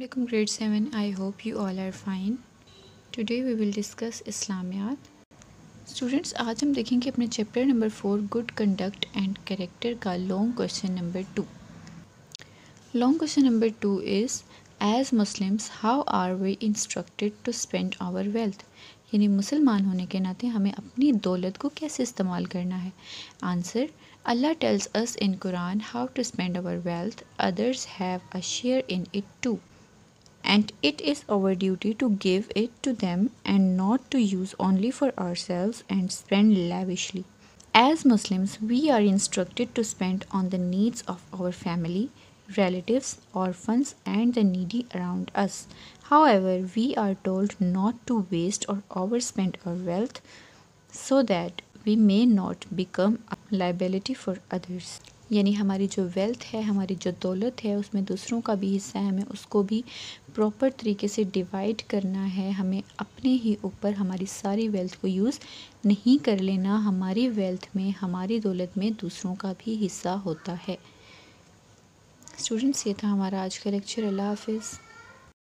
Welcome grade 7 I hope you all are fine. Today we will discuss Islamiyat students आज हम देखेंगे अपने chapter number four good conduct and character का long question number two long question number two is as Muslims how are we instructed to spend our wealth यानी मुसलमान होने के नाते हमें अपनी दौलत को कैसे इस्तेमाल करना है? Answer Allah tells us in Quran how to spend our wealth others have a share in it too and it is our duty to give it to them and not to use only for ourselves and spend lavishly. As Muslims, we are instructed to spend on the needs of our family, relatives, orphans, and the needy around us. However, we are told not to waste or overspend our wealth so that we may not become a liability for others. यानी हमारी जो wealth है, हमारी जो दौलत है, उसमें दूसरों का भी हिस्सा है, हमें उसको भी प्रॉपर तरीके से डिवाइड करना है। हमें अपने ही ऊपर हमारी सारी वेल्थ को यूज़ नहीं कर लेना। हमारी वेल्थ में, हमारी दौलत में दूसरों का भी हिस्सा होता है। स्टूडेंट्स ये था हमारा आज का लेक्चर अल्लाह हाफिज़।